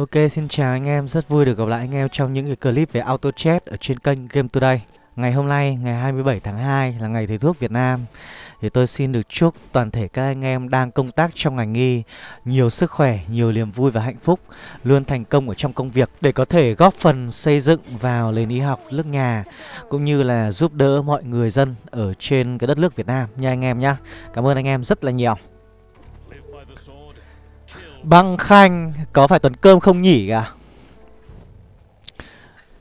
Ok, xin chào anh em, rất vui được gặp lại anh em trong những cái clip về auto chat ở trên kênh Game Today. Ngày hôm nay, ngày 27 tháng 2 là ngày thầy thuốc Việt Nam. Thì tôi xin được chúc toàn thể các anh em đang công tác trong ngành y nhiều sức khỏe, nhiều niềm vui và hạnh phúc, luôn thành công ở trong công việc để có thể góp phần xây dựng vào nền y học nước nhà cũng như là giúp đỡ mọi người dân ở trên cái đất nước Việt Nam nha anh em nhá. Cảm ơn anh em rất là nhiều. Băng Khanh Có phải tuần Cơm không nhỉ cả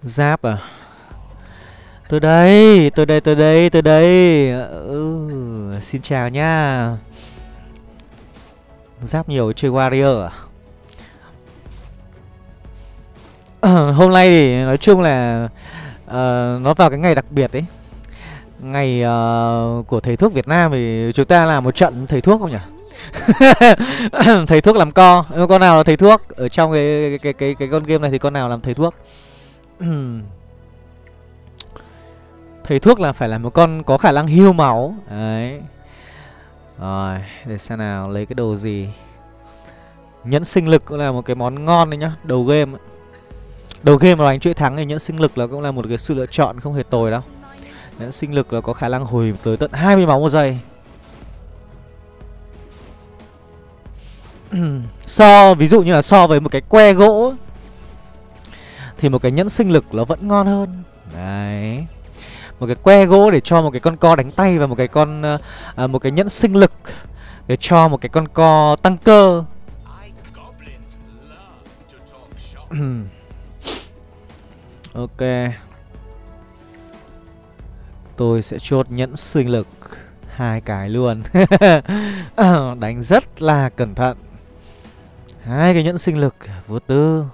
Giáp à? Tôi đây Tôi đây tôi đây tôi đây. Ừ, Xin chào nhá. Giáp nhiều chơi Warrior à? Hôm nay thì nói chung là uh, Nó vào cái ngày đặc biệt ấy. Ngày uh, của thầy thuốc Việt Nam thì chúng ta làm một trận thầy thuốc không nhỉ? thầy thuốc làm co. Con nào là thầy thuốc? Ở trong cái cái cái cái con game này thì con nào làm thầy thuốc? Thầy thuốc là phải là một con có khả năng hiêu máu. Đấy. Rồi, để xem nào, lấy cái đồ gì? Nhẫn sinh lực cũng là một cái món ngon đấy nhá, đầu game đầu game mà đánh chuỗi thắng thì nhẫn sinh lực là cũng là một cái sự lựa chọn không hề tồi đâu. Nhẫn sinh lực là có khả năng hồi tới tận 20 máu một giây. so ví dụ như là so với một cái que gỗ thì một cái nhẫn sinh lực nó vẫn ngon hơn. Đấy. Một cái que gỗ để cho một cái con co đánh tay và một cái con ờ, à, một cái nhẫn sinh lực để cho một cái con co tăng cơ. Ok. Tôi sẽ chốt nhẫn sinh lực hai cái luôn. Đánh rất là cẩn thận hai cái nhẫn sinh lực vô tư.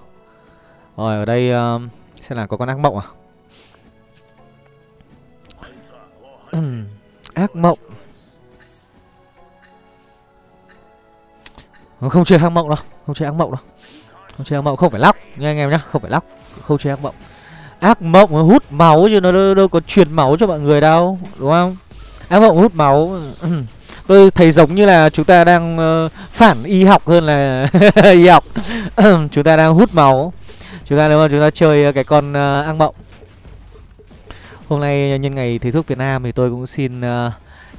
Rồi ở đây uh, sẽ là có con ác mộng à? Ác mộng. Không chơi ác mộng đâu không chơi ác mộng đâu. Không chơi ác mộng không phải lóc. Nghe anh em nhá không phải lóc không chơi ác mộng. Ác mộng nó hút máu chứ nó đâu, đâu có truyền máu cho mọi người đâu đúng không? Ác mộng hút máu. tôi thấy giống như là chúng ta đang uh, phản y học hơn là y học. Chúng ta đang hút máu. Chúng ta nếu mà chúng ta chơi ờ, cái con uh, ác mộng. Hôm nay nhân ngày thầy thuốc việt nam thì tôi cũng xin uh,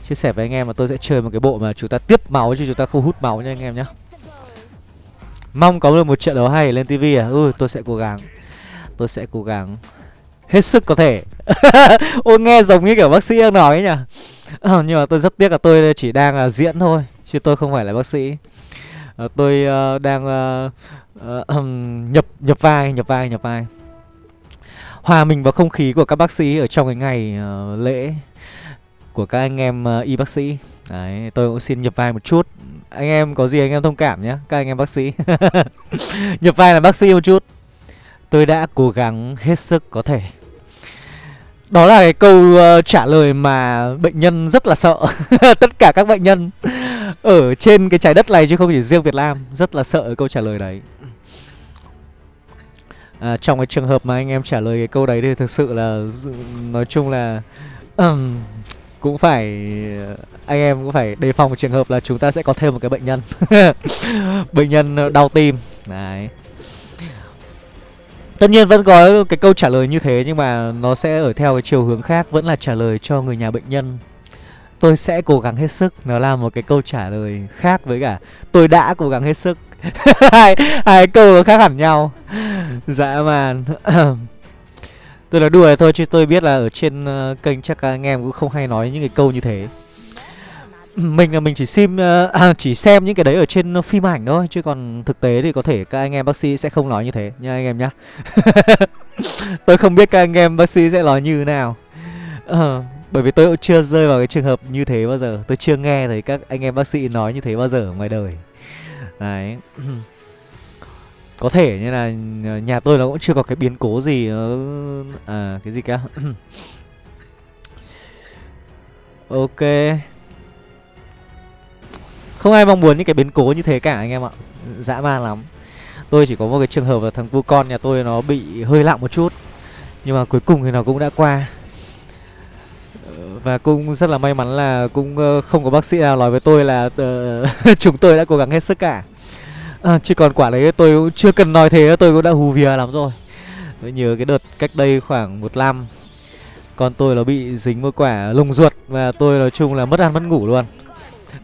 chia sẻ với anh em là tôi sẽ chơi một cái bộ mà chúng ta tiếp máu chứ chúng ta không hút máu nha anh em nhé mong có được một trận đấu hay lên tivi à? Ừ tôi sẽ cố gắng. Tôi sẽ cố gắng. Hết sức có thể. Ôi nghe giống như kiểu bác sĩ đang nói ấy nhỉ? Ờ, nhưng mà tôi rất tiếc là tôi chỉ đang uh, diễn thôi chứ tôi không phải là bác sĩ. Uh, tôi uh, đang uh, uh, um, nhập nhập vai nhập vai nhập vai. Hòa mình vào không khí của các bác sĩ ở trong cái ngày uh, lễ của các anh em uh, y bác sĩ. Đấy tôi cũng xin nhập vai một chút. Anh em có gì anh em thông cảm nhé các anh em bác sĩ. Nhập vai là bác sĩ một chút. Tôi đã cố gắng hết sức có thể đó là cái câu uh, trả lời mà bệnh nhân rất là sợ. Tất cả các bệnh nhân ở trên cái trái đất này chứ không chỉ riêng Việt Nam Rất là sợ câu trả lời đấy. À, Trong cái trường hợp mà anh em trả lời cái câu đấy thì thực sự là Nói chung là um, Cũng phải Anh em cũng phải đề phòng trường hợp là chúng ta sẽ có thêm một cái bệnh nhân. Bệnh nhân đau tim. Đấy. Tất nhiên vẫn có cái câu trả lời như thế nhưng mà nó sẽ ở theo cái chiều hướng khác vẫn là trả lời cho người nhà bệnh nhân. Tôi sẽ cố gắng hết sức. Nó là một cái câu trả lời khác với cả Tôi đã cố gắng hết sức. Hai, hai câu nó khác hẳn nhau. Dạ mà vâng. Tôi nói đùa thôi chứ tôi biết là ở trên ờ, kênh chắc anh em cũng không hay nói những cái câu như thế mình là mình chỉ xem uh, ờ, à, chỉ xem những cái đấy ở trên ờ, phim ảnh thôi chứ còn thực tế thì có thể các anh em bác sĩ sẽ không nói như thế nha anh em nhá. Tôi không biết các anh em bác sĩ sẽ nói như thế nào. Uh, bởi vì tôi cũng chưa rơi vào cái trường hợp như thế bao giờ. Tôi chưa nghe thấy các anh em bác sĩ nói như thế bao giờ ở ngoài đời. Đấy. Có thể như là nhà tôi nó cũng chưa có cái biến cố gì nó à cái gì cả ok không ai mong muốn những cái biến cố như thế cả anh em ạ. Dã man lắm. Tôi chỉ có một cái trường hợp là thằng cu con nhà tôi nó bị hơi lặng một chút. Nhưng mà cuối cùng thì nó cũng đã qua. Và cũng rất là may mắn là cũng ờ, không có bác sĩ nào nói với tôi là uh, chúng tôi đã cố gắng hết sức cả. À, chứ còn quả đấy tôi cũng chưa cần nói thế tôi cũng đã hù vía lắm rồi. Tôi nhớ cái đợt cách đây khoảng một năm con tôi nó bị dính một quả lùng ruột và tôi nói chung là mất ăn mất ngủ luôn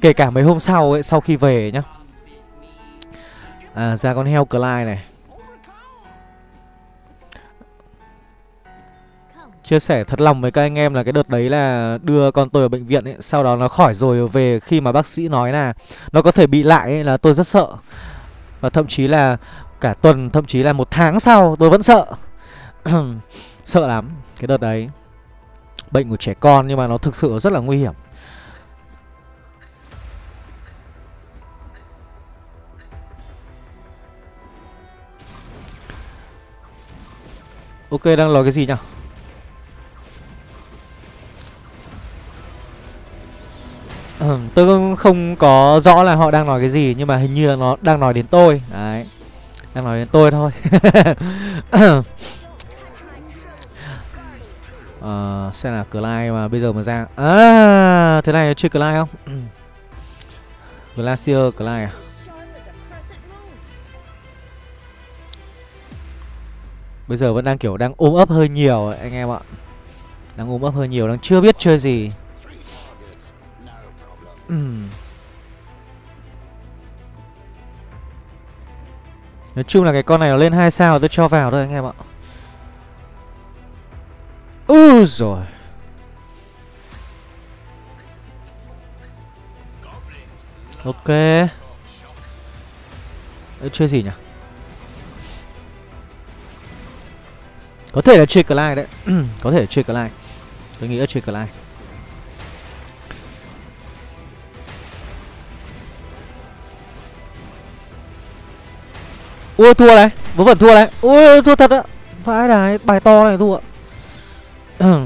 kể cả mấy hôm sau ấy sau khi về nhá. À ra con heo Clyde này. Chia sẻ thật lòng với các anh em là cái đợt đấy là đưa con tôi ở bệnh viện ấy sau đó nó khỏi rồi về khi mà bác sĩ nói là nó có thể bị lại ấy, là tôi rất sợ. Và thậm chí là cả tuần thậm chí là một tháng sau tôi vẫn sợ. Sợ lắm cái đợt đấy. Bệnh của trẻ con nhưng mà nó thực sự rất là nguy hiểm. Ok đang nói cái gì nhỉ? Tôi không có rõ là họ đang nói cái gì nhưng mà hình như là nó đang nói đến tôi. Đấy đang nói đến tôi thôi. Uh, xem là Clive mà bây giờ mà ra. À thế này chơi Clive không? Glacier Clive à? Bây giờ vẫn đang kiểu đang ôm ấp hơi nhiều anh em ạ. Đang ôm ấp hơi nhiều, đang chưa biết chơi gì. Nói chung là cái con này nó lên hai sao tôi cho vào thôi anh em ạ. Úi rồi. Ok. Đấy, Chơi gì nhỉ? Có thể là chơi Clyde đấy. Có thể là chơi Clyde Tôi nghĩ là chơi Clyde Ui, thua này Vớ vẩn thua này Ui, thua thật á. Vãi đài, bài to này thua.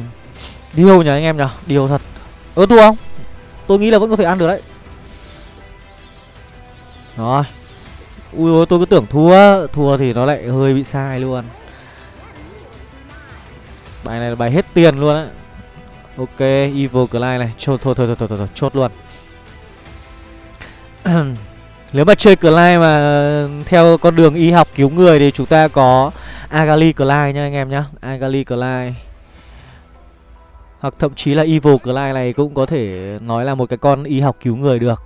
Điều nhỉ anh em nhỉ? Điều thật. Ơ, thua không? Tôi nghĩ là vẫn có thể ăn được đấy. Rồi. Ui, ôi, tôi cứ tưởng thua. Thua thì nó lại hơi bị sai luôn. Bài này là bài hết tiền luôn á. Ok Evil Clyde này Chốt thôi thôi thôi thôi, thôi, thôi chốt luôn. Nếu mà chơi Clyde mà theo con đường y học cứu người thì chúng ta có Agali Clyde nha anh em nhá. Agali Clyde. Hoặc thậm chí là Evil Clyde này cũng có thể nói là một cái con y học cứu người được.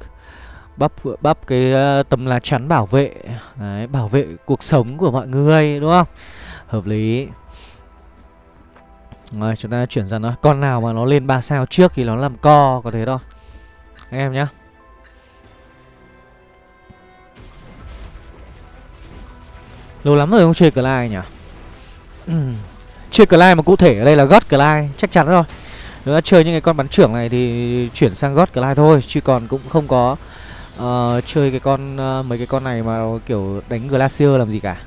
Bắp bắp cái ờ, tấm lá chắn bảo vệ. Đấy, Bảo vệ cuộc sống của mọi người đúng không? Hợp lý. Rồi chúng ta chuyển dần thôi. Con nào mà nó lên 3 sao trước thì nó làm co Có thế thôi. Anh em nhá. Lâu lắm rồi không chơi Clive nhỉ. Chơi Clive mà cụ thể ở đây là God Clive Chắc chắn rồi. Nếu đã chơi những cái con bắn trưởng này thì chuyển sang God Clive thôi Chứ còn cũng không có uh, chơi cái con uh, mấy cái con này mà kiểu đánh Glacier làm gì cả.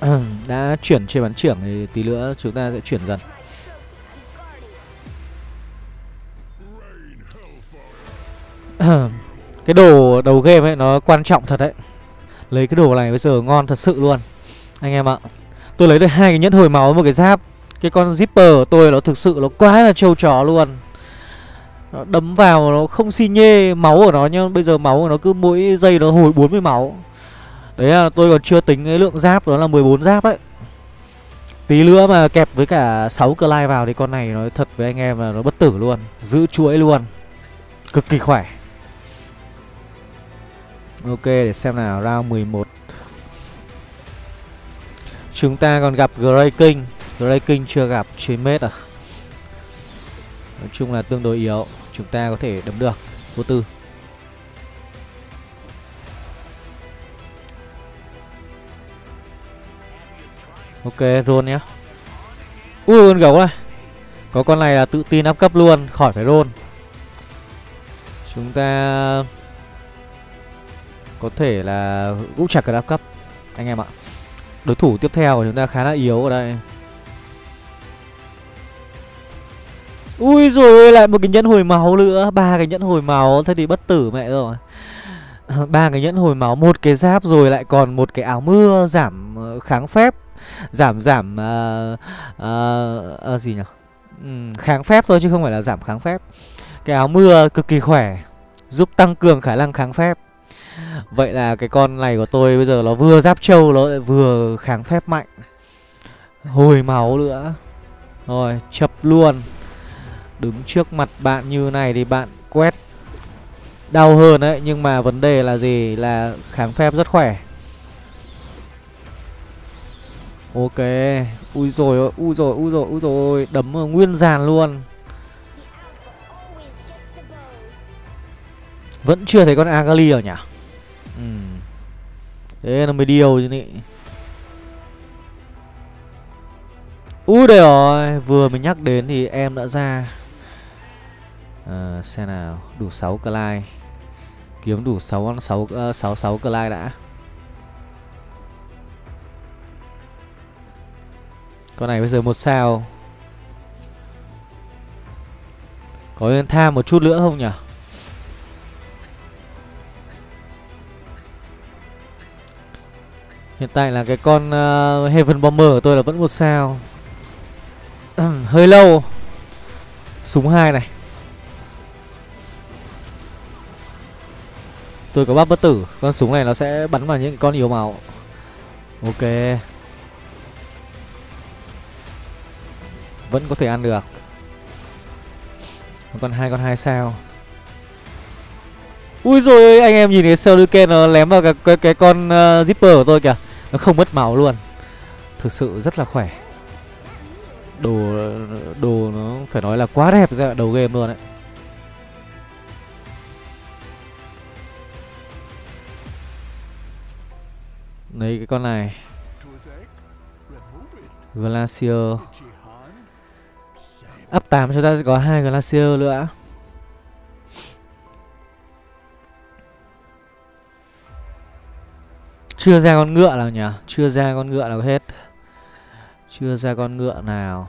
Ờ, đã chuyển chơi bắn trưởng thì tí nữa chúng ta sẽ chuyển dần. Ờ, cái đồ đầu game ấy, nó quan trọng thật đấy. Lấy cái đồ này bây giờ ngon thật sự luôn, Anh em ạ. Tôi lấy được hai cái nhẫn hồi máu một cái giáp. Cái con zipper của tôi nó thực sự nó quá là trâu chó luôn. Nó đấm vào nó không xi nhê, máu của nó nhá. Bây giờ máu của nó cứ mỗi giây nó hồi 40 máu. Đấy là tôi còn chưa tính cái lượng giáp, đó là 14 giáp đấy Tí nữa mà kẹp với cả 6 lai vào thì con này nói thật với anh em là nó bất tử luôn, Giữ chuỗi luôn. Cực kỳ khỏe. Ok, để xem nào, round 11 Chúng ta còn gặp Grey King. Grey King chưa gặp trên mết à? Nói chung là tương đối yếu, Chúng ta có thể đấm được. Vô tư. Ok roll nhá. Ui, con gấu này. Có con này là tự tin áp cấp luôn, Khỏi phải roll Chúng ta có thể là cũng chẳng cần áp cấp, Anh em ạ. Đối thủ tiếp theo của chúng ta khá là yếu ở đây. Ui rồi lại một cái nhẫn hồi máu nữa. Ba cái nhẫn hồi máu, Thế thì bất tử mẹ rồi. Ba cái nhẫn hồi máu, một cái giáp rồi lại còn một cái áo mưa giảm ờ, kháng phép giảm giảm uh, uh, uh, gì nhỉ? Uhm, kháng phép thôi chứ không phải là giảm kháng phép. Cái áo mưa cực kỳ khỏe giúp tăng cường khả năng kháng phép. Vậy là cái con này của tôi bây giờ nó vừa giáp trâu nó vừa kháng phép mạnh. Hồi máu nữa. Rồi chập luôn. Đứng trước mặt bạn như này thì bạn quét. Đau hơn đấy Nhưng mà vấn đề là gì? Là kháng phép rất khỏe. Ok Ui rồi ui rồi ui rồi ui rồi Đấm nguyên dàn luôn. Vẫn chưa thấy con Agali ở nhỉ? Ừ. Thế là mới điều chứ nị. Ui đây rồi Vừa mình nhắc đến thì em đã ra. Ờ, à, Xe nào Đủ 6 Clyde Kiếm đủ 6 6 uh, 6 6 Clyde đã. Con này bây giờ một sao? Có nên tham một chút nữa không nhỉ? Hiện tại là cái con uh, Heaven Bomber của tôi là vẫn một sao. Hơi lâu. Súng hai này. Tôi có bắp bất tử. Con súng này nó sẽ bắn vào những con yếu máu. Ok. Vẫn có thể ăn được. Còn hai con hai sao? Ui rồi anh em nhìn cái Shuriken nó lém vào cái, cái, cái con uh, Zipper của tôi kìa. Nó không mất máu luôn. Thực sự rất là khỏe. Đồ đồ nó phải nói là quá đẹp ra đầu game luôn đấy Lấy cái con này. Glacier. Up 8 chúng ta sẽ có hai Glacier nữa. Chưa ra con ngựa nào nhỉ? Chưa ra con ngựa nào hết. Chưa ra con ngựa nào.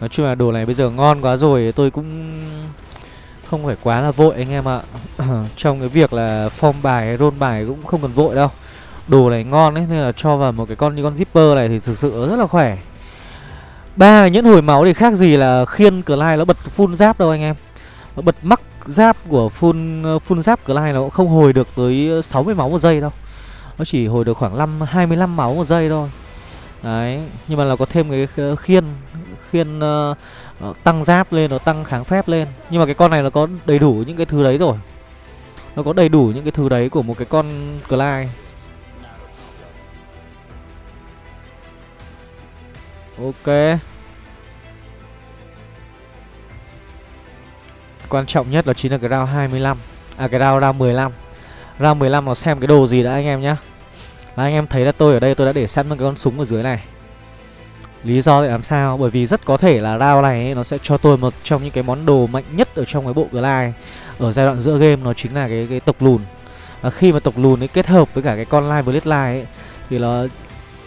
Nói chung là đồ này bây giờ ngon quá rồi, Tôi cũng không phải quá là vội anh em ạ. Trong cái việc là form bài hay roll bài cũng không cần vội đâu. Đồ này ngon ấy Nên là cho vào một cái con như con zipper này Thì thực sự rất là khỏe. Ba nhẫn hồi máu thì khác gì là khiên Clyde nó bật full giáp đâu anh em. Nó bật mắc giáp của full full giáp Clyde nó cũng không hồi được tới 60 máu một giây đâu. Nó chỉ hồi được khoảng 5 25 máu một giây thôi. Đấy Nhưng mà là có thêm cái khiên Khiên uh, tăng giáp lên nó tăng kháng phép lên. Nhưng mà cái con này nó có đầy đủ những cái thứ đấy rồi. Nó có đầy đủ những cái thứ đấy của một cái con Clyde. Ok. Quan trọng nhất đó chính là cái round 25 à cái round round 15 round 15 nó xem cái đồ gì đã anh em nhá. Và anh em thấy là tôi ở đây tôi đã để sẵn một cái con súng ở dưới này. Lý do để làm sao? Bởi vì rất có thể là round này ấy, nó sẽ cho tôi một trong những cái món đồ mạnh nhất ở trong cái bộ Glide. Ở giai đoạn giữa game nó chính là cái cái tộc lùn. Và khi mà tộc lùn ấy kết hợp với cả cái con Live Blade live ấy Thì nó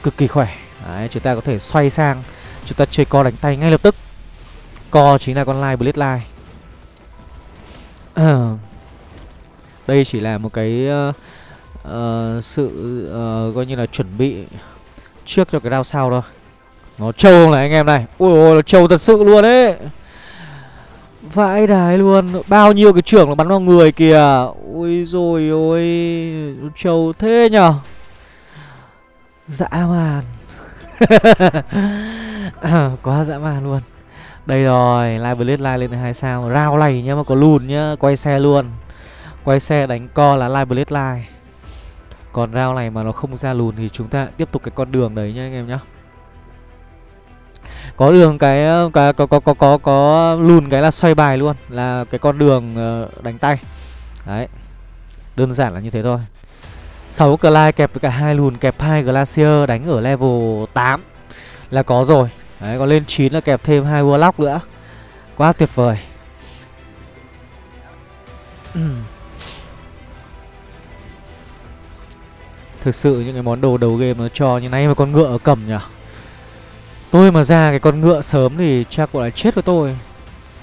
cực kỳ khỏe. Đấy, chúng ta có thể xoay sang. Chúng ta chơi co đánh tay ngay lập tức. Co chính là con Live Blade light. Đây chỉ là một cái uh, uh, sự uh, coi như là chuẩn bị trước cho cái round sau thôi. Nó trâu này anh em này? Ui ôi nó trâu thật sự luôn đấy Vãi đái luôn. Bao nhiêu cái trưởng nó bắn vào người kìa. Ui rồi ôi Trâu thế nhở? Dã man. Quá dã man luôn. Đây rồi Live blitz Live lên hai sao. Rao này nhá mà có lùn nhá Quay xe luôn. Quay xe đánh co là Live blitz Live. Còn rao này mà nó không ra lùn Thì chúng ta tiếp tục cái con đường đấy nhá anh em nhá. Có đường cái có có có có có, có lùn cái là xoay bài luôn là cái con đường ờ, đánh tay. Đấy. Đơn giản là như thế thôi. 6 Clyde kẹp với cả hai lùn kẹp hai Glacier đánh ở level 8 là có rồi. Đấy, còn lên 9 là kẹp thêm hai Warlock nữa. Quá tuyệt vời. Thực sự những cái món đồ đầu game nó cho như này mà con ngựa ở cầm nhỉ? Tôi mà ra cái con ngựa sớm thì chắc gọi là chết với tôi.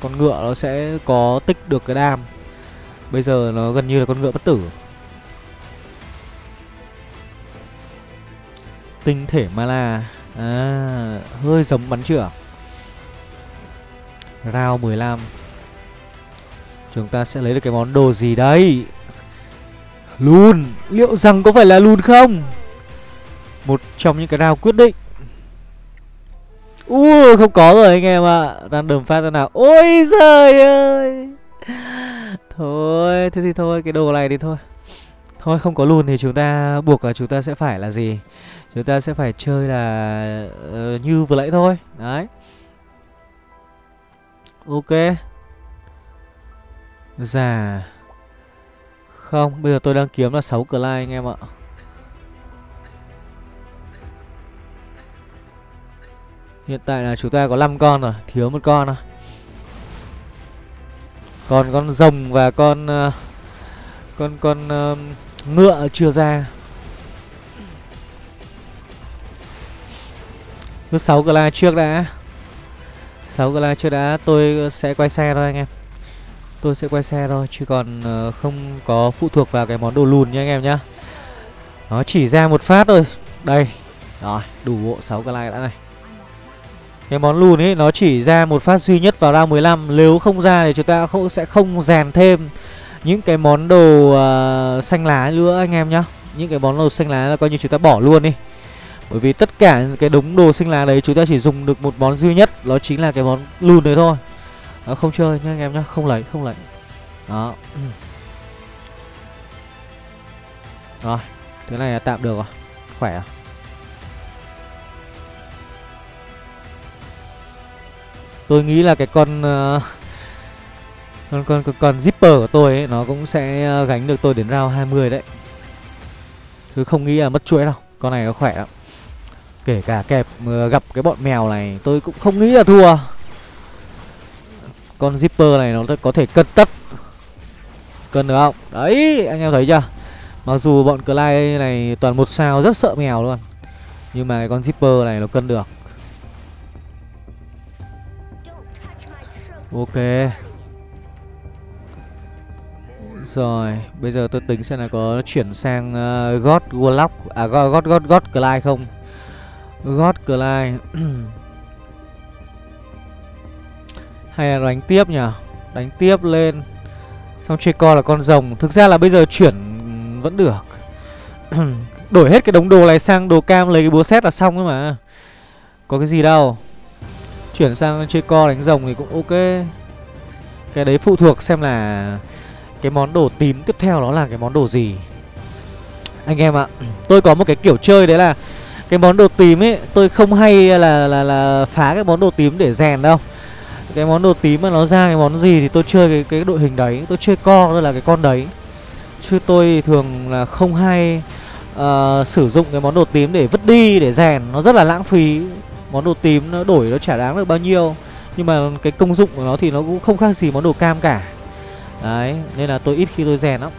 Con ngựa nó sẽ có tích được cái đam. Bây giờ nó gần như là con ngựa bất tử. Tinh thể Mala À hơi giống bắn chửa. Round 15 Chúng ta sẽ lấy được cái món đồ gì đây? Lùn. Liệu rằng có phải là lùn không? Một trong những cái round quyết định. Ui, không có rồi anh em ạ. À. Random phát ra nào. Ôi giời ơi. Thôi, thế thì thôi, Cái đồ này thì thôi. Thôi, không có lùn thì chúng ta buộc là chúng ta sẽ phải là gì? Chúng ta sẽ phải chơi là uh, như vừa nãy thôi. Đấy. Ok. Già Không, bây giờ tôi đang kiếm là 6 clay anh em ạ. Hiện tại là chúng ta có 5 con rồi, thiếu một con rồi Còn con rồng và con uh, Con con uh, ngựa chưa ra. Cứ 6 gla trước đã. 6 gla trước đã. Tôi sẽ quay xe thôi anh em. Tôi sẽ quay xe thôi chứ còn uh, không có phụ thuộc vào cái món đồ lùn nha anh em nhá. Nó chỉ ra một phát thôi. Đây. Rồi đủ bộ 6 gla đã này. Cái món lùn ấy nó chỉ ra một phát duy nhất vào round 15 Nếu không ra thì chúng ta không sẽ không rèn thêm Những cái món đồ uh, xanh lá nữa anh em nhá. Những cái món đồ xanh lá là coi như chúng ta bỏ luôn đi. Bởi vì tất cả cái đống đồ sinh lá đấy chúng ta chỉ dùng được một món duy nhất Đó chính là cái món lùn đấy thôi. Đó, không chơi nhá anh em nhá không lấy không lấy. Đó. Rồi thứ này là tạm được rồi khỏe à? Tôi nghĩ là cái con uh, con con con, con zipper của tôi ấy nó cũng sẽ ờ, gánh được tôi đến round 20 đấy. Chứ không nghĩ là mất chuỗi đâu con này nó khỏe lắm kể cả kẹp ờ, gặp cái bọn mèo này tôi cũng không nghĩ là thua. Con zipper này nó có thể cân tất Cân được không? Đấy, anh em thấy chưa? Mặc dù bọn Clyde này toàn một sao rất sợ mèo luôn Nhưng mà cái con zipper này nó cân được. Ok. Rồi, bây giờ tôi tính xem là có chuyển sang uh, God Warlock À God God God, God Clyde không. God Clyde. Hay là đánh tiếp nhỉ? Đánh tiếp lên. Xong chơi co là con rồng. Thực ra là bây giờ chuyển vẫn được. Đổi hết cái đống đồ này sang đồ cam, Lấy cái búa xét là xong ấy mà. Có cái gì đâu. Chuyển sang chơi co đánh rồng thì cũng ok. Cái đấy phụ thuộc xem là Cái món đồ tím tiếp theo nó là cái món đồ gì. Anh em ạ, Tôi có một cái kiểu chơi đấy là cái món đồ tím ấy Tôi không hay là là là phá cái món đồ tím để rèn đâu. Cái món đồ tím mà nó ra cái món gì thì tôi chơi cái cái đội hình đấy. Tôi chơi co đó là cái con đấy. Chứ tôi thường là không hay uh, sử dụng cái món đồ tím để vứt đi để rèn. Nó rất là lãng phí. Món đồ tím nó đổi nó chả đáng được bao nhiêu. Nhưng mà cái công dụng của nó thì nó cũng không khác gì món đồ cam cả. Đấy nên là tôi ít khi tôi rèn lắm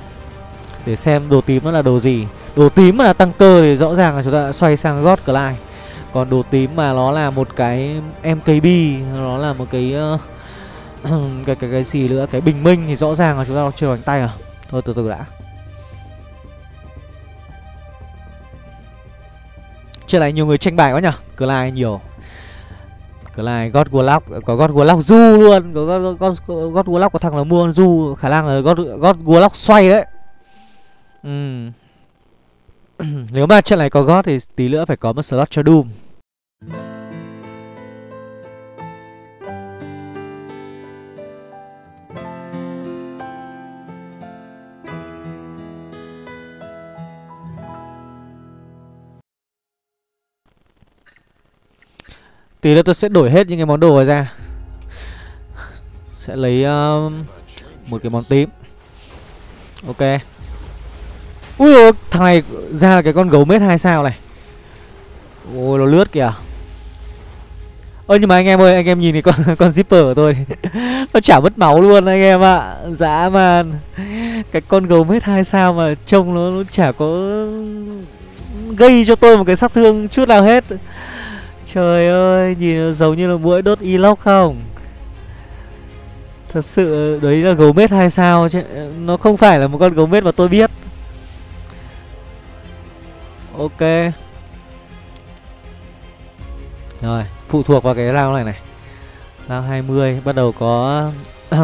để xem đồ tím nó là đồ gì. Đồ tím mà là tăng cơ thì rõ ràng là chúng ta đã xoay sang God Clyde. Còn đồ tím mà nó là một cái MKB nó là một cái uh, cái, cái cái gì nữa cái bình minh thì rõ ràng là chúng ta chơi bằng tay à thôi từ từ đã. Trở lại nhiều người tranh bài quá nhở Clyde nhiều. Clyde God Warlock có God Warlock du luôn. Có God, God, God Warlock có thằng là mua du khả năng là God, God Warlock xoay đấy ừ. Nếu mà trận này có God thì tí nữa phải có một slot cho Doom. Tí nữa tôi sẽ đổi hết những cái món đồ ra. Sẽ lấy uh, một cái món tím. Ok. Ui dồi, thằng này ra là cái con gấu mết hai sao này. Ôi nó lướt kìa. Ơ nhưng mà anh em ơi anh em nhìn thì con con zipper của tôi Nó chả mất máu luôn anh em ạ. À. Dã man. Cái con gấu mết hai sao mà trông nó, nó chả có Gây cho tôi một cái sát thương chút nào hết. Trời ơi nhìn giống như là mũi đốt inox không? Thật sự đấy là gấu mết hai sao chứ Nó không phải là một con gấu mết mà tôi biết. Ok. Rồi, phụ thuộc vào cái round này này. Lao 20 bắt đầu có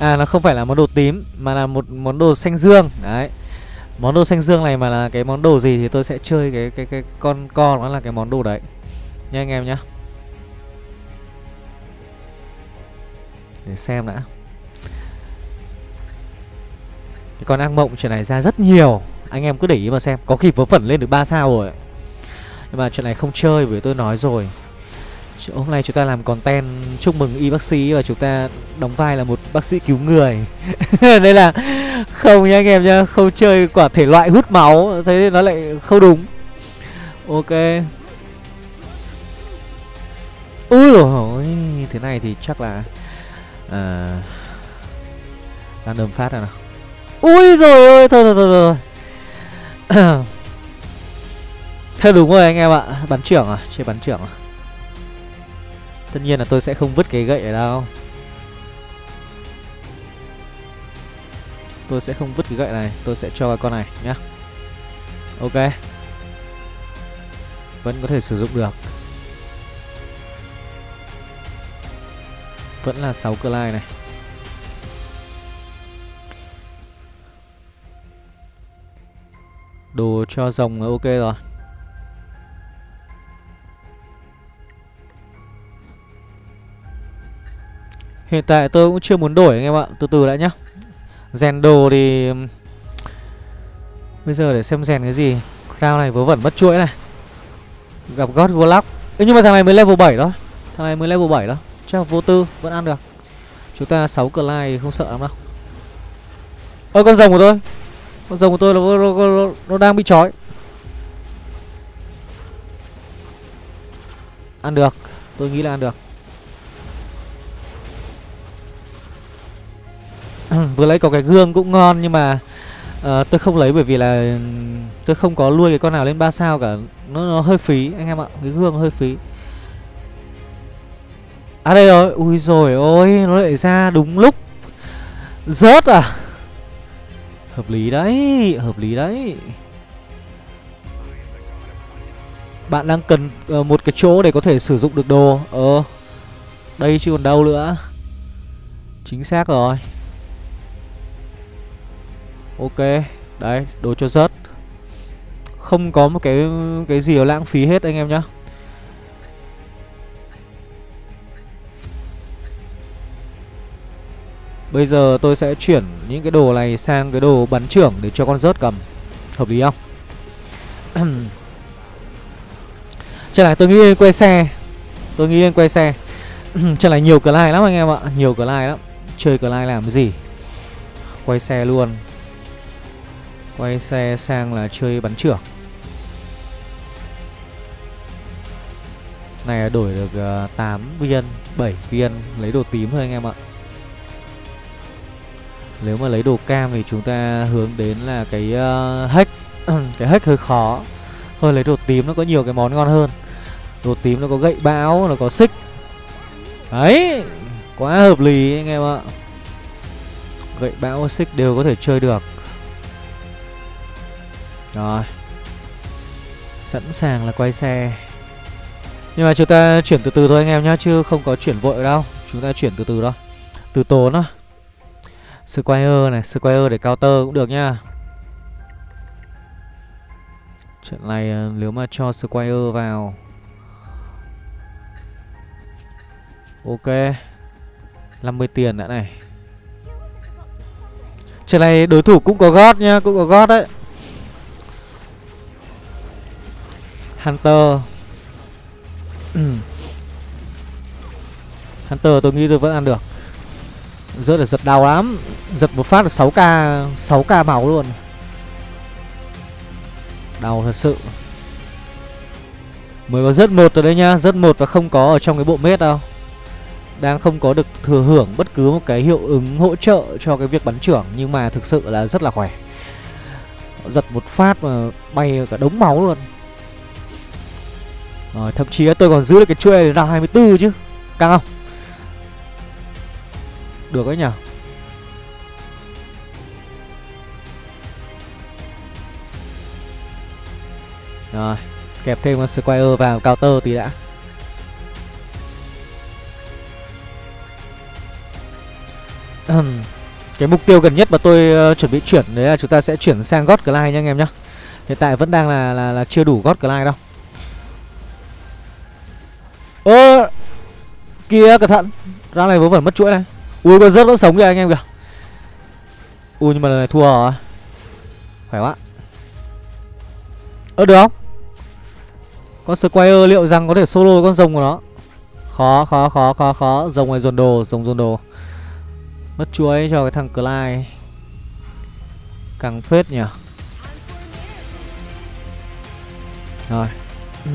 À nó không phải là món đồ tím, Mà là một món đồ xanh dương. Đấy. Món đồ xanh dương này mà là cái món đồ gì Thì tôi sẽ chơi cái cái cái con con Nó là cái món đồ đấy. Nha anh em nhá. Để xem đã. Cái con ác mộng chuyện này ra rất nhiều. Anh em cứ để ý mà xem. Có khi vớ vẩn lên được 3 sao rồi. Nhưng mà chuyện này không chơi bởi tôi nói rồi. Hôm nay chúng ta làm content chúc mừng y bác sĩ và chúng ta đóng vai là một bác sĩ cứu người. Đây là không nha anh em nhá Không chơi quả thể loại hút máu. Thế nó lại không đúng. Ok. Úi dồi Thế này thì chắc là ờ, à, Đang đơm phát rồi nào. Ui rồi ơi Thôi thôi thôi thôi. Thế đúng rồi anh em ạ, Bắn trưởng à Chơi bắn trưởng à. Tất nhiên là tôi sẽ không vứt cái gậy ở đâu. Tôi sẽ không vứt cái gậy này, Tôi sẽ cho con này nhá. Ok. Vẫn có thể sử dụng được. Vẫn là 6 cơ lai này. Đồ cho rồng là ok rồi. Hiện tại tôi cũng chưa muốn đổi anh em ạ. Từ từ đã nhá. Rèn đồ thì Bây giờ để xem rèn cái gì. Round này vớ vẩn mất chuỗi này. Gặp God Warlock Ê, Nhưng mà thằng này mới level 7 đó Thằng này mới level 7 đó Chắc vô tư vẫn ăn được. Chúng ta 6 cờ lai không sợ lắm đâu. Ôi con rồng của tôi. Con rồng của tôi nó, nó, nó, nó đang bị trói. Ăn được. Tôi nghĩ là ăn được. Vừa lấy có cái gương cũng ngon nhưng mà uh, tôi không lấy bởi vì là tôi không có nuôi cái con nào lên 3 sao cả. Nó, nó hơi phí anh em ạ. Cái gương nó hơi phí. À đây rồi. Ui rồi ôi nó lại ra đúng lúc. Rớt à? Hợp lý đấy hợp lý đấy. Bạn đang cần uh, một cái chỗ để có thể sử dụng được đồ. Ờ đây chứ còn đâu nữa. Chính xác rồi. Ok Đấy đồ cho rớt. Không có một cái cái gì lãng phí hết anh em nhá. Bây giờ tôi sẽ chuyển những cái đồ này sang cái đồ bắn trưởng để cho con rớt cầm. Hợp lý không? Trở lại tôi nghĩ lên quay xe. Tôi nghĩ lên quay xe. Trở lại nhiều cờ lai lắm anh em ạ. Nhiều cờ lai lắm. Chơi cờ lai làm cái gì? Quay xe luôn. Quay xe sang là chơi bắn trưởng. Này đổi được ờ, uh, 8 viên 7 viên Lấy đồ tím thôi anh em ạ. Nếu mà lấy đồ cam thì chúng ta hướng đến là cái uh, hack. Cái hack hơi khó. Thôi lấy đồ tím nó có nhiều cái món ngon hơn. Đồ tím nó có gậy bão, nó có xích. Đấy Quá hợp lý anh em ạ. Gậy bão xích đều có thể chơi được. Rồi. Sẵn sàng là quay xe. Nhưng mà chúng ta chuyển từ từ thôi anh em nhá Chứ không có chuyển vội đâu. Chúng ta chuyển từ từ thôi. Từ tốn á. Squire này, Squire để counter cũng được nhá Trận này ờ, nếu mà cho Squire vào. Ok. 50 tiền đã này. Trận này đối thủ cũng có gót nhá Cũng có gót đấy. Hunter. Hunter, tôi nghĩ tôi vẫn ăn được. Rớt là giật đau lắm. Giật một phát là 6k 6k máu luôn. Đau thật sự. Mới có rớt một rồi đấy nhá. Rớt một và không có ở trong cái bộ mết đâu. Đang không có được thừa hưởng bất cứ một cái hiệu ứng hỗ trợ cho cái việc bắn trưởng, Nhưng mà thực sự là rất là khỏe. Giật một phát mà bay cả đống máu luôn. Rồi, thậm chí tôi còn giữ được cái chuôi này ra 24 chứ. Căng không? Được đấy nhỉ Rồi Kẹp thêm con Squire vào counter tí đã cái mục tiêu gần nhất mà tôi uh, chuẩn bị chuyển đấy là chúng ta sẽ chuyển sang God Clyde nha anh em nhá. Hiện tại vẫn đang là là, là chưa đủ God Clyde đâu. Ơ Kìa cẩn thận Ra này vớ vẩn mất chuỗi này Ui, con rớt vẫn sống kìa anh em kìa. Ui, nhưng mà lần này thua rồi. Khỏe quá. Ơ, được không? Con Squire liệu rằng có thể solo con rồng của nó? Khó khó khó khó khó. Rồng này dồn đồ, Rồng dồn đồ. Mất chuối cho cái thằng Clyde. Càng phết nhỉ. Rồi.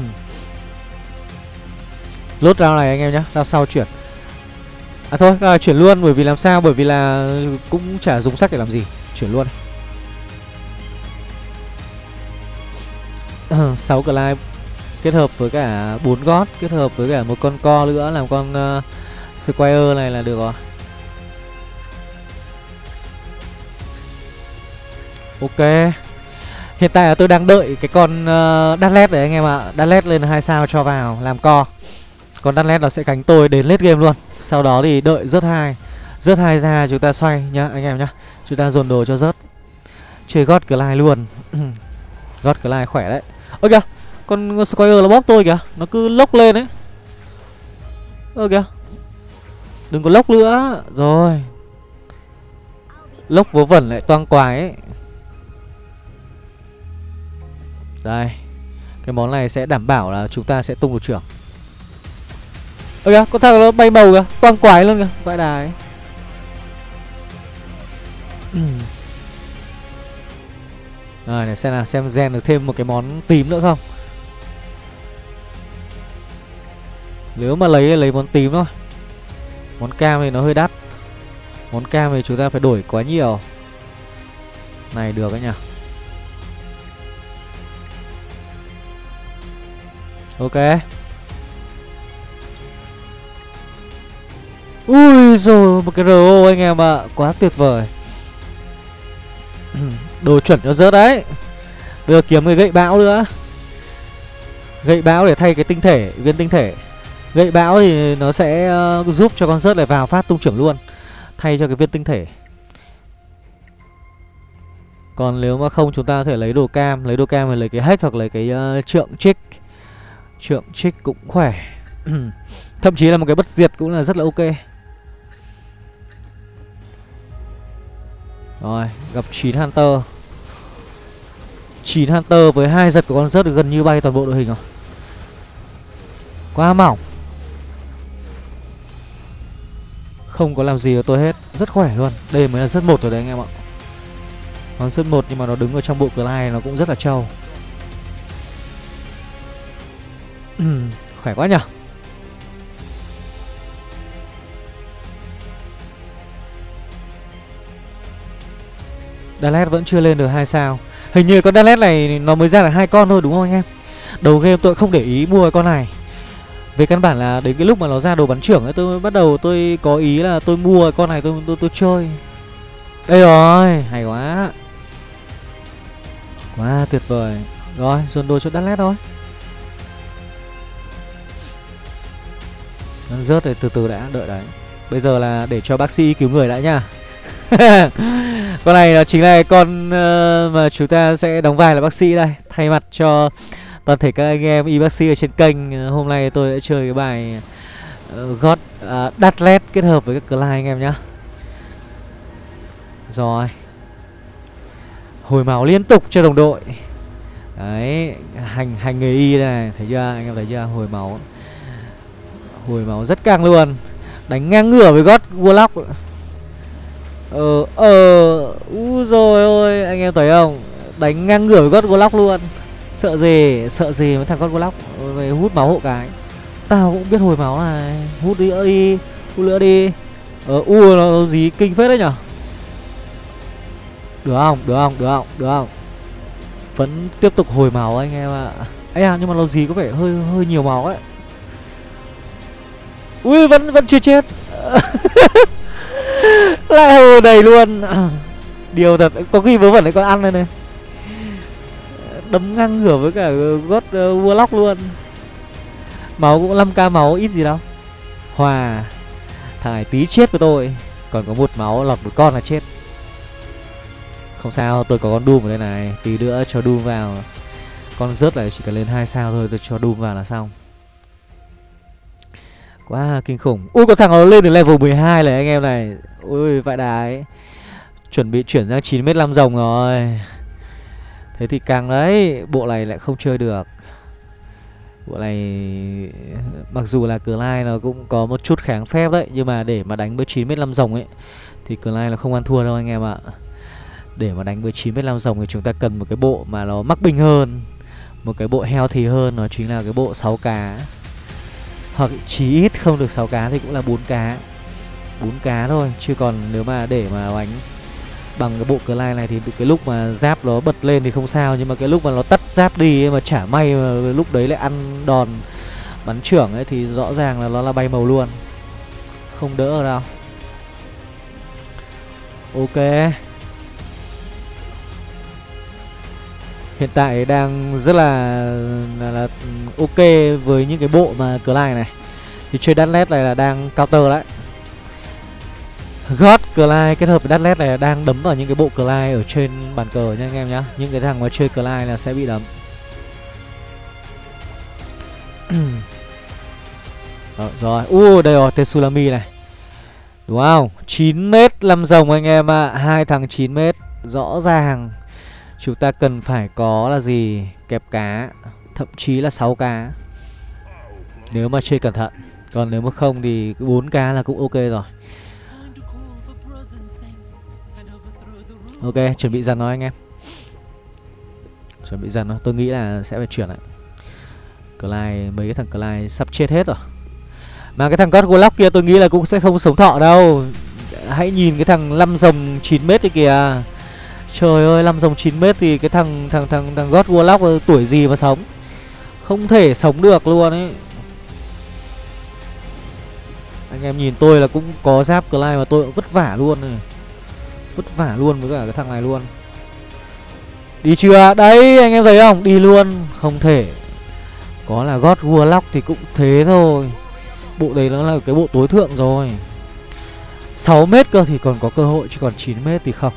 Lốt round này anh em nhé Round sau chuyển. À thôi à, chuyển luôn bởi vì làm sao? Bởi vì là cũng chả dùng sắc để làm gì. Chuyển luôn. Ờ, 6 Clyde Kết hợp với cả 4 gót Kết hợp với cả một con co nữa Làm con uh, Squire này là được rồi. Ok. Hiện tại là tôi đang đợi cái con ờ, uh, Dalet đấy anh em ạ. À. Dalet lên hai sao cho vào Làm co còn Dunlet nó sẽ cánh tôi đến late game luôn. Sau đó thì đợi rớt hai. Rớt hai ra chúng ta xoay nhá, anh em nhá. Chúng ta dồn đồ cho rớt. Chơi God Clyde luôn. God Clyde khỏe đấy. Ơ kìa, Con Squire nó bóp tôi kìa. Nó cứ lốc lên ấy. Ơ kìa. Đừng có lốc nữa. Rồi. Lốc vớ vẩn lại toang quái ấy. Đây. Cái món này sẽ đảm bảo là chúng ta sẽ tung được trưởng. Ơ kìa, con thằng nó bay bầu kìa, toang quái luôn kìa, vãi đài. Rồi để xem là xem gen được thêm một cái món tím nữa không. Nếu mà lấy lấy món tím thôi. Món cam thì nó hơi đắt. Món cam thì chúng ta phải đổi quá nhiều. Này được đấy nhỉ. Ok. Ui rồi một cái RO anh em ạ Quá tuyệt vời. Đồ chuẩn cho rớt đấy. Đưa kiếm cái gậy bão nữa. Gậy bão để thay cái tinh thể Viên tinh thể. Gậy bão thì nó sẽ uh, giúp cho con rớt này vào phát tung trưởng luôn. Thay cho cái viên tinh thể. Còn nếu mà không chúng ta có thể lấy đồ cam. Lấy đồ cam thì lấy cái hack hoặc lấy cái uh, trượng trích. Trượng trích cũng khỏe. Thậm chí là một cái bất diệt cũng là rất là ok. Rồi, gặp 9 Hunter. 9 Hunter với hai giật của con rớt gần như bay toàn bộ đội hình rồi. Quá mỏng. Không có làm gì cho tôi hết. Rất khỏe luôn. Đây mới là rất một rồi đấy anh em ạ. Nó rất một nhưng mà nó đứng ở trong bộ cửa này nó cũng rất là trâu. Khỏe quá nhỉ Dalet vẫn chưa lên được hai sao. Hình như con Dalet này nó mới ra được hai con thôi đúng không anh em? Đầu game tôi không để ý mua con này. Về căn bản là đến cái lúc mà nó ra đồ bắn trưởng ấy Tôi bắt đầu tôi có ý là tôi mua con này tôi tôi, tôi chơi. Đây rồi, hay quá. Quá tuyệt vời. Rồi, dồn đồ cho Dalet thôi. Rớt thì từ từ đã, đợi đấy. Bây giờ là để cho bác sĩ cứu người đã nha. con này là chính là con uh, mà chúng ta sẽ đóng vai là bác sĩ đây. Thay mặt cho toàn thể các anh em y bác sĩ ở trên kênh ờ, hôm nay tôi đã chơi cái bài ờ, uh, gót uh, Datlet kết hợp với các Clyde anh em nhá. Rồi. Hồi máu liên tục cho đồng đội. Đấy hành hành nghề y này thấy chưa? Anh em thấy chưa? Hồi máu hồi máu rất căng luôn. Đánh ngang ngửa với gót vua lóc Ờ, ờ, u rồi ôi, anh em thấy không? Đánh ngang ngửa với God Glock luôn. Sợ gì, sợ gì với thằng God Glock Về hút máu hộ cái. Tao cũng biết hồi máu này. Hút đi đi, hút nữa đi. Ờ, u nó, nó dí kinh phết đấy nhở? Được không, được không, được không, được không? Vẫn tiếp tục hồi máu anh em ạ. À. ấy à, nhưng mà nó dí có vẻ hơi hơi nhiều máu ấy. Ui, vẫn vẫn chưa chết. lại hồ đầy luôn. Điều thật có khi vớ vẩn đấy con ăn đây này. Đấm ngang ngửa với cả gót ờ, uh, warlock luôn. Máu cũng 5k máu ít gì đâu. Hòa thằng này tí chết với tôi. Còn có một máu lọt một con là chết. Không sao tôi có con Doom ở đây này. Tí nữa cho Doom vào. Con rớt lại chỉ cần lên hai sao thôi Tôi cho Doom vào là xong. Quá kinh khủng. Ui có thằng nó lên được level 12 này anh em này. Ui, vãi đái Chuẩn bị chuyển sang 9 m 5 rồng rồi. Thế thì càng đấy, Bộ này lại không chơi được. Bộ này, Mặc dù là Clyde nó cũng có một chút kháng phép đấy, Nhưng mà để mà đánh với 9 m 5 rồng ấy, Thì Clyde là không ăn thua đâu anh em ạ. Để mà đánh với 9 m 5 rồng thì chúng ta cần một cái bộ mà nó mắc bình hơn, Một cái bộ heo thì hơn, Nó chính là cái bộ 6 cá. Hoặc chí ít không được 6 cá thì cũng là 4 cá. 4 cá thôi, Chứ còn nếu mà để mà đánh bằng cái bộ cờ lai này thì cái lúc mà giáp nó bật lên thì không sao, nhưng mà cái lúc mà nó tắt giáp đi mà chả may mà lúc đấy lại ăn đòn bắn trưởng ấy thì rõ ràng là nó là bay màu luôn. Không đỡ ở đâu. Ok. Hiện tại đang rất là, là là ok với những cái bộ mà cờ lai này thì chơi đắt led này là đang counter đấy God Clyde kết hợp với Đắt này đang đấm vào những cái bộ Clyde ở trên bàn cờ nha anh em nhá. Những cái thằng mà chơi Clyde là sẽ bị đấm. ờ, rồi, u đây rồi Tetsulami này. Đúng không? 9 m 5 rồng anh em ạ, à. hai thằng 9 m rõ ràng chúng ta cần phải có là gì? Kẹp cá, thậm chí là 6 cá. Nếu mà chơi cẩn thận. Còn nếu mà không thì 4 cá là cũng ok rồi. Ok, chuẩn bị dần nó anh em Chuẩn bị dần nó Tôi nghĩ là sẽ phải chuyển lại Clyde, mấy cái thằng Clyde sắp chết hết rồi Mà cái thằng God Warlock kia tôi nghĩ là cũng sẽ không sống thọ đâu Hãy nhìn cái thằng 5 rồng 9m đi kìa Trời ơi, 5 rồng 9m thì cái thằng thằng thằng thằng God Warlock tuổi gì mà sống? Không thể sống được luôn ấy. Anh em nhìn tôi là cũng có giáp Clyde mà tôi cũng vất vả luôn này. Vất vả luôn với cả cái thằng này luôn. Đi chưa? Đấy anh em thấy không? Đi luôn. Không thể. Có là God warlock thì cũng thế thôi. Bộ đấy nó là cái bộ tối thượng rồi. 6 mét cơ thì còn có cơ hội chứ còn 9 mét thì không.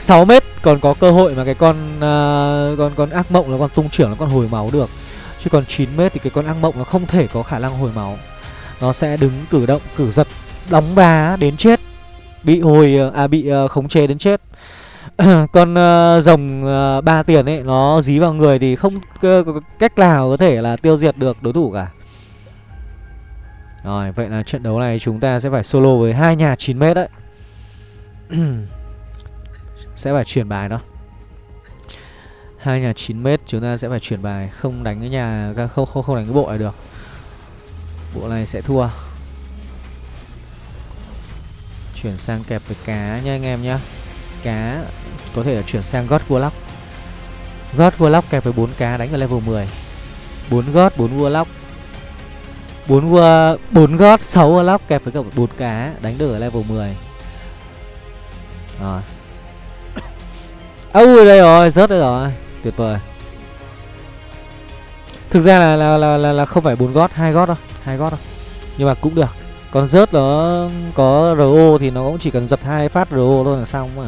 6 mét còn có cơ hội mà cái con uh, con con ác mộng là con tung trưởng là con hồi máu được. Chứ còn 9 mét thì cái con ác mộng nó không thể có khả năng hồi máu. Nó sẽ đứng cử động cử giật đóng bà đến chết. Bị hồi à bị uh, khống chế đến chết. Con uh, rồng uh, 3 tiền ấy nó dí vào người thì không có cách nào có thể là tiêu diệt được đối thủ cả. Rồi vậy là trận đấu này chúng ta sẽ phải solo với hai nhà 9 mét đấy. sẽ phải chuyển bài đó. Hai nhà 9 m chúng ta sẽ phải chuyển bài không đánh cái nhà không không không đánh cái bộ này được. Bộ này sẽ thua. Chuyển sang kẹp với cá nha anh em nhá. Cá có thể là chuyển sang God Warlock. God Warlock kẹp với bốn cá đánh vào level 10 bốn God, 4 Warlock. 4 bốn 4 God, 6 Warlock kẹp với cả bốn cá đánh được ở level 10 Rồi. Ôi đây rồi, rớt đây rồi. Tuyệt vời. Thực ra là là là là, là không phải bốn gót hai gót đâu, hai gót đâu. Nhưng mà cũng được. Còn rớt nó có RO thì nó cũng chỉ cần giật hai phát RO thôi là xong mà.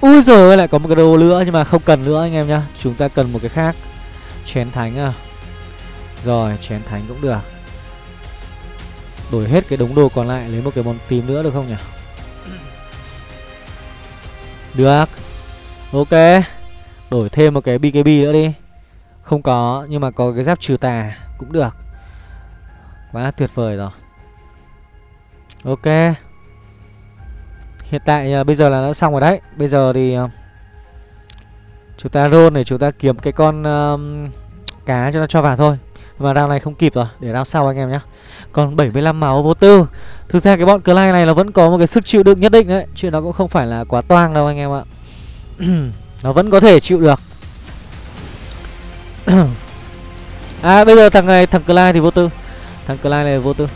Ui giời lại có một cái đồ nữa nhưng mà không cần nữa anh em nhá. Chúng ta cần một cái khác. Chén thánh à. Rồi chén thánh cũng được. Đổi hết cái đống đồ còn lại lấy một cái món tím nữa được không nhỉ? Được. Ok. Đổi thêm một cái BKB nữa đi. Không có nhưng mà có cái giáp trừ tà cũng được. Quá tuyệt vời rồi. Ok. Hiện tại uh, bây giờ là đã xong rồi đấy. Bây giờ thì uh, Chúng ta roll để chúng ta kiếm cái con uh, Cá cho nó cho vào thôi. Mà round này không kịp rồi Để round sau anh em nhé Còn 75 máu vô tư. Thực ra cái bọn Clyde này nó vẫn có một cái sức chịu đựng nhất định đấy. Chuyện nó cũng không phải là quá toang đâu anh em ạ. Nó vẫn có thể chịu được. À bây giờ thằng này thằng Clyde thì vô tư. Thằng Clyde này vô tư.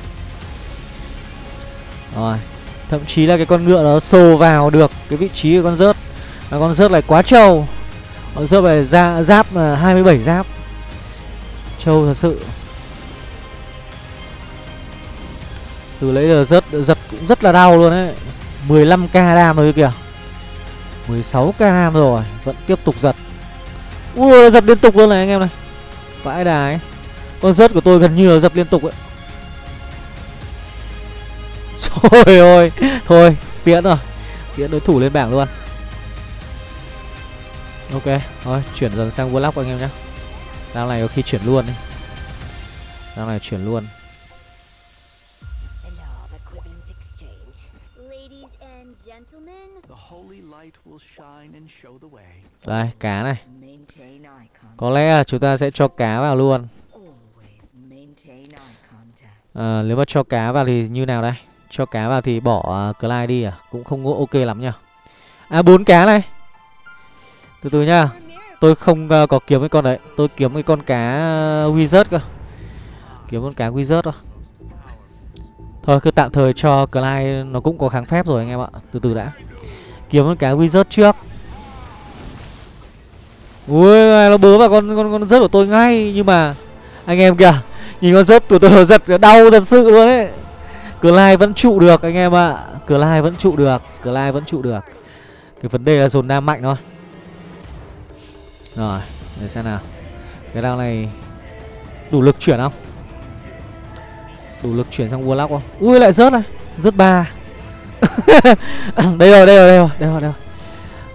Rồi Thậm chí là cái con ngựa nó xô vào được Cái vị trí của con rớt. Và con rớt này quá trâu. Con rớt này ra, giáp là 27 giáp. Trâu thật sự. Từ lấy giờ rất giật cũng rất là đau luôn đấy 15k đam rồi kìa. 16k đam rồi, Vẫn tiếp tục giật. Ui giật liên tục luôn này anh em này. Vãi đài Con rớt của tôi gần như là giật liên tục ấy. Trời ơi. Thôi, tiễn rồi. Tiễn đối thủ lên bảng luôn. Ok, Thôi, chuyển dần sang Warlock anh em nhé đang này có khi chuyển luôn đi Đang này chuyển luôn. Đây cá này. Có lẽ là chúng ta sẽ cho cá vào luôn. À, Nếu mà cho cá vào thì như nào đây? Cho cá vào thì bỏ uh, Clyde đi à? Cũng không ok lắm nhá À bốn cá này. Từ từ nhá Tôi không uh, có kiếm cái con đấy. Tôi kiếm cái con cá ờ, wizard cơ. Kiếm con cá wizard thôi. Thôi cứ tạm thời cho Clyde Nó cũng có kháng phép rồi anh em ạ. Từ từ đã. Kiếm con cá wizard trước. Ui nó bớ vào con con con rớt của tôi ngay. Nhưng mà Anh em kìa Nhìn con rớt của tôi nó giật đau thật sự luôn ấy. Clyde vẫn trụ được anh em ạ. À. Clyde vẫn trụ được Clyde vẫn trụ được. Cái vấn đề là dồn nam mạnh thôi. Rồi, Để xem nào. Cái đao này Đủ lực chuyển không? Đủ lực chuyển sang Warlock không? Ui, lại rớt này. Rớt ba. Đây rồi đây rồi đây rồi đây rồi đây rồi.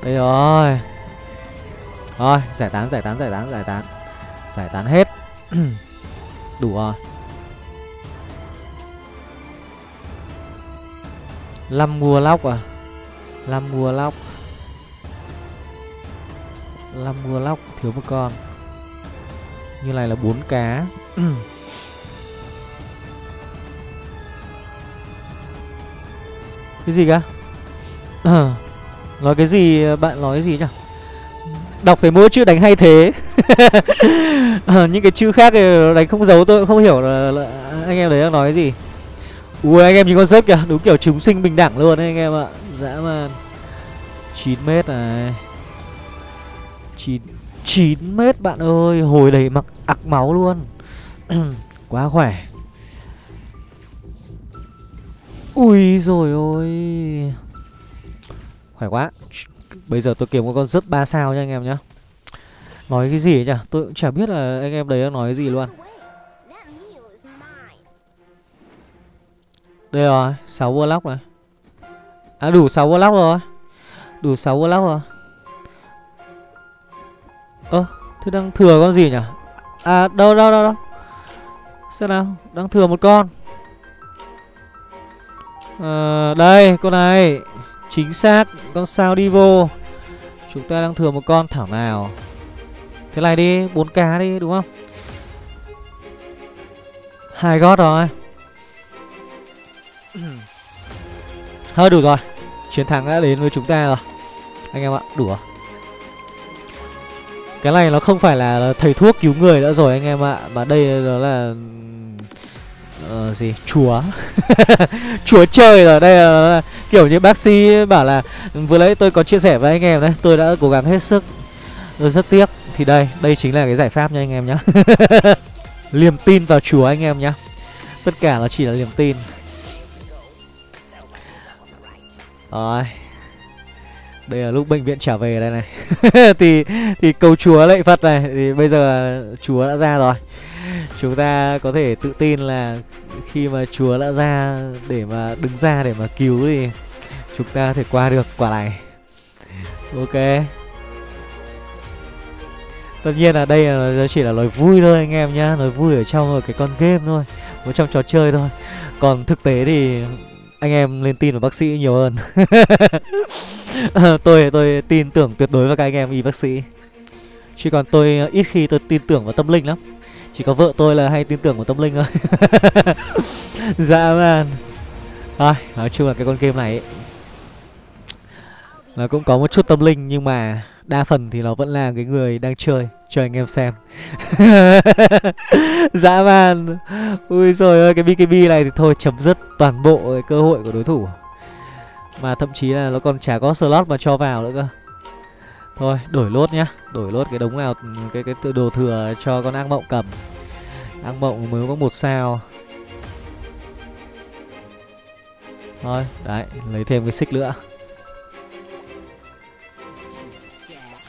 Đây rồi. Rồi, giải tán giải tán giải tán giải tán. Giải tán hết. Đủ rồi. 5 mua lóc à? 5 mua lóc năm mua lóc thiếu một con. Như này là bốn cá. Cái gì cơ? À, nói cái gì bạn nói cái gì nhỉ? Đọc thấy mỗi chữ đánh hay thế. À, những cái chữ khác thì đánh không giấu tôi cũng không hiểu là, là anh em đấy đang nói cái gì. Ui anh em nhìn con rớt kìa đúng kiểu chúng sinh bình đẳng luôn đấy anh em ạ. Dã man. 9 mét này. 9 9 mét bạn ơi, hồi đấy mặc ặc máu luôn. Quá khỏe. Ui rồi ôi. Khỏe quá. Bây giờ tôi kiếm một con rất ba sao nha anh em nhá. Nói cái gì nhỉ? Tôi cũng chả biết là anh em đấy đang nói cái gì luôn. Đây rồi 6 warlock này À đủ 6 warlock rồi. Đủ 6 warlock rồi. Ơ Thế đang thừa con gì nhỉ? À đâu đâu đâu đâu. Xem nào Đang thừa một con. À, Đây con này. Chính xác Con sao đi vô. Chúng ta đang thừa một con thảo nào. Thế này đi bốn cá đi đúng không? Hai gót rồi. Thôi đủ rồi. Chiến thắng đã đến với chúng ta rồi. Anh em ạ đủ rồi. Cái này nó không phải là thầy thuốc cứu người nữa rồi anh em ạ. Mà đây đó là ờ, gì? Chúa. Chúa trời rồi. Đây là kiểu như bác sĩ bảo là vừa nãy tôi có chia sẻ với anh em đấy tôi đã cố gắng hết sức. Tôi rất tiếc. Thì đây đây chính là cái giải pháp nha anh em nhá. Liềm tin vào chúa anh em nhá. Tất cả nó chỉ là liềm tin. Rồi đây là lúc bệnh viện trở về đây này. Thì thì cầu chúa lệ phật này, thì bây giờ chúa đã ra rồi. Chúng ta có thể tự tin là khi mà chúa đã ra để mà đứng ra để mà cứu thì chúng ta có thể qua được quả này ok. Tất nhiên là đây là chỉ là nói vui thôi anh em nhá. Nói vui ở trong cái con game thôi ở trong trò chơi thôi. Còn thực tế thì anh em nên tin vào bác sĩ nhiều hơn. Tôi tôi tin tưởng tuyệt đối vào các anh em y bác sĩ. Chứ còn tôi ờ, ít khi tôi tin tưởng vào tâm linh lắm. Chỉ có vợ tôi là hay tin tưởng vào tâm linh thôi. Dạ man. Thôi nói chung là cái con game này ấy, Nó cũng có một chút tâm linh Nhưng mà đa phần thì nó vẫn là cái người đang chơi Cho anh em xem. Dã man. Ui rồi ơi cái BKB này thì thôi chấm dứt toàn bộ cái cơ hội của đối thủ. Mà thậm chí là nó còn chả có slot mà cho vào nữa cơ. Thôi đổi lốt nhá. Đổi lốt cái đống nào Cái cái đồ thừa cho con ác mộng cầm. Ác mộng mới có một sao. Thôi, đấy, lấy thêm cái xích nữa.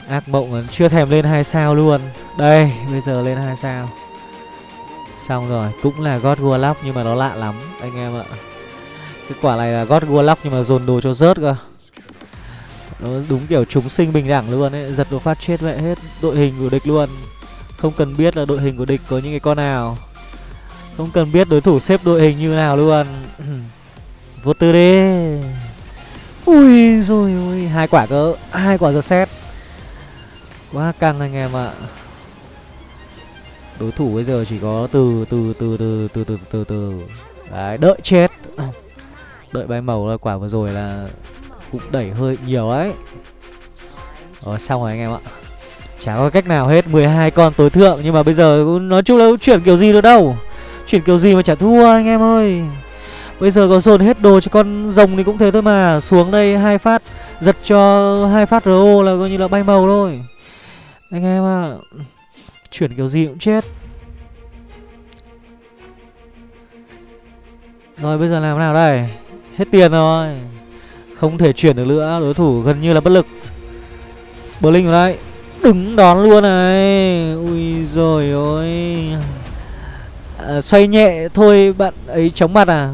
Ác mộng chưa thèm lên hai sao luôn. Đây, bây giờ lên hai sao. Xong rồi, cũng là God Warlock nhưng mà nó lạ lắm anh em ạ. Cái quả này là God Warlock nhưng mà dồn đồ cho rớt cơ. Nó đúng kiểu chúng sinh bình đẳng luôn ấy Giật đồ phát chết vậy hết đội hình của địch luôn. Không cần biết là đội hình của địch có những cái con nào. Không cần biết đối thủ xếp đội hình như nào luôn. Vô tư đi. Ui rồi ui hai quả cơ hai quả giật xét. Quá căng anh em ạ. Đối thủ bây giờ chỉ có từ từ từ từ từ từ từ từ. Đấy, đợi chết. Đợi bay màu là quả vừa rồi là Cũng đẩy hơi nhiều ấy. Rồi, xong rồi anh em ạ. Chả có cách nào hết 12 con tối thượng. Nhưng mà bây giờ nói chung là chuyển kiểu gì được đâu. Chuyển kiểu gì mà chả thua anh em ơi. Bây giờ có dồn hết đồ cho con rồng thì cũng thế thôi mà. Xuống đây hai phát, Giật cho hai phát RO là coi như là bay màu thôi. Anh em à Chuyển kiểu gì cũng chết. Rồi bây giờ làm nào đây? Hết tiền rồi. Không thể chuyển được nữa. Đối thủ gần như là bất lực. Berlin ở đây. Đứng đón luôn này. Ui rồi ôi. À, Xoay nhẹ thôi bạn ấy chóng mặt à?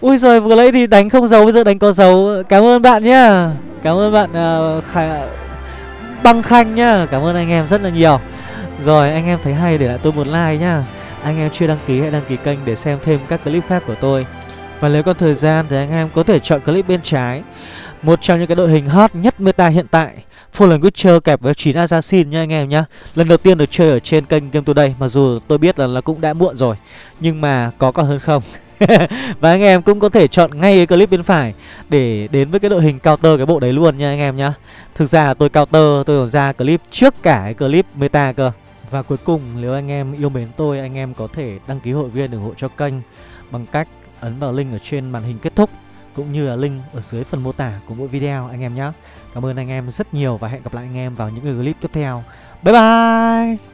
Ui rồi vừa lấy thì đánh không dấu Bây giờ đánh có dấu Cảm ơn bạn nhá. Cảm ơn bạn uh, Khải... Băng Khanh nhá Cảm ơn anh em rất là nhiều. Rồi anh em thấy hay để lại tôi một like nhá. Anh em chưa đăng ký hãy đăng ký kênh để xem thêm các clip khác của tôi. Và nếu có thời gian thì anh em có thể chọn clip bên trái. Một trong những cái đội hình hot nhất meta hiện tại. Full Witcher kẹp với 9 Assassin nha anh em nhá. Lần đầu tiên được chơi ở trên kênh Game Today Mặc dù tôi biết là, là cũng đã muộn rồi. Nhưng mà có còn hơn không? và anh em cũng có thể chọn ngay cái clip bên phải để đến với cái đội hình counter cái bộ đấy luôn nha anh em nhá. Thực ra tôi counter, tôi còn ra clip trước cả cái clip meta cơ. Và cuối cùng nếu anh em yêu mến tôi, anh em có thể đăng ký hội viên ủng hộ cho kênh bằng cách ấn vào link ở trên màn hình kết thúc, cũng như là link ở dưới phần mô tả của mỗi video, anh em nhé. Cảm ơn anh em rất nhiều và hẹn gặp lại anh em vào những clip tiếp theo. Bye bye.